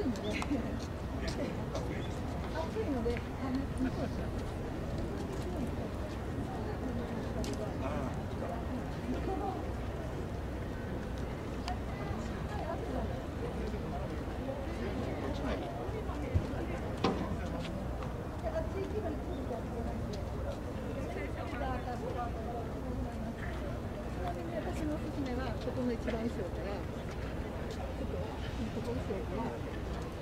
いので、あの、私のおすすめはここの一番後ろからちょっとここ後ろから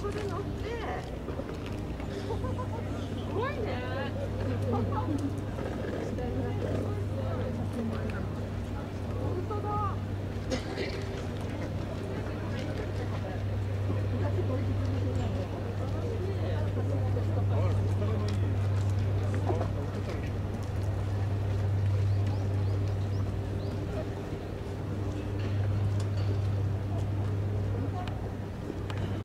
それ乗って。